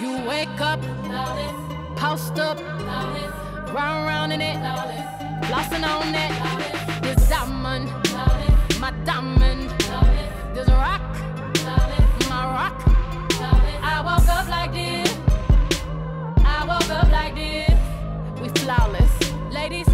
You wake up, Lawless. post up, Lawless. round round in it, Lawless. on it. This diamond, Lawless. my diamond, Lawless. this rock, Lawless. my rock. Lawless. I woke up like this, I woke up like this. We flawless, ladies.